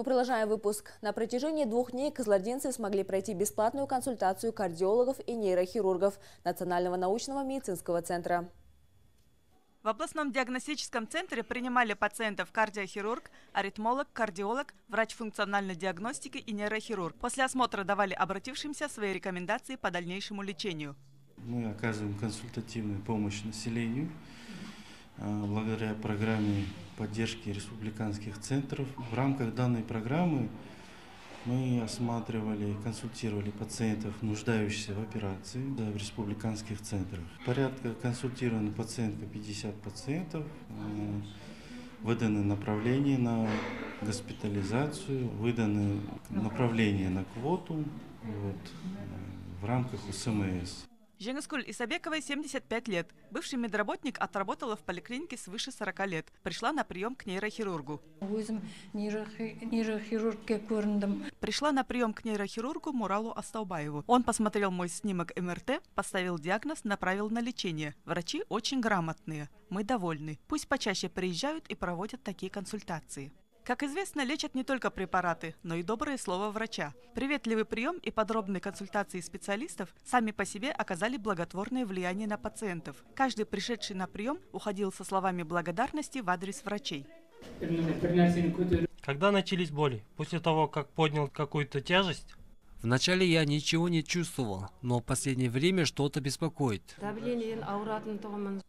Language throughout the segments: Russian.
Мы продолжаем выпуск. На протяжении двух дней козлардинцы смогли пройти бесплатную консультацию кардиологов и нейрохирургов Национального научного медицинского центра. В областном диагностическом центре принимали пациентов кардиохирург, аритмолог, кардиолог, врач функциональной диагностики и нейрохирург. После осмотра давали обратившимся свои рекомендации по дальнейшему лечению. Мы оказываем консультативную помощь населению благодаря программе поддержки республиканских центров. В рамках данной программы мы осматривали, консультировали пациентов, нуждающихся в операции да, в республиканских центрах. Порядка консультировано пациентка 50 пациентов. Э, выданы направления на госпитализацию, выданы направления на квоту вот, в рамках УСМС. Женескуль Исабековой 75 лет. Бывший медработник отработала в поликлинике свыше 40 лет. Пришла на прием к нейрохирургу. Пришла на прием к нейрохирургу Муралу Астаубаеву. Он посмотрел мой снимок МРТ, поставил диагноз, направил на лечение. Врачи очень грамотные. Мы довольны. Пусть почаще приезжают и проводят такие консультации. Как известно, лечат не только препараты, но и доброе слово врача. Приветливый прием и подробные консультации специалистов сами по себе оказали благотворное влияние на пациентов. Каждый пришедший на прием уходил со словами благодарности в адрес врачей. Когда начались боли? После того, как поднял какую-то тяжесть? Вначале я ничего не чувствовал, но в последнее время что-то беспокоит.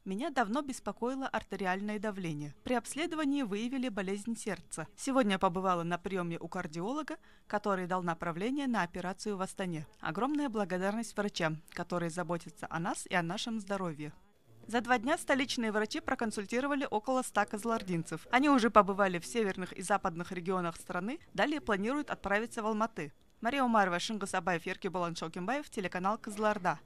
Меня давно беспокоило артериальное давление. При обследовании выявили болезнь сердца. Сегодня побывала на приеме у кардиолога, который дал направление на операцию в Астане. Огромная благодарность врачам, которые заботятся о нас и о нашем здоровье. За два дня столичные врачи проконсультировали около 100 козлардинцев. Они уже побывали в северных и западных регионах страны, далее планируют отправиться в Алматы. Мария Умарова, Шингас Абаев, Еркебулан Шаукимбаев, телеканал Кызларда.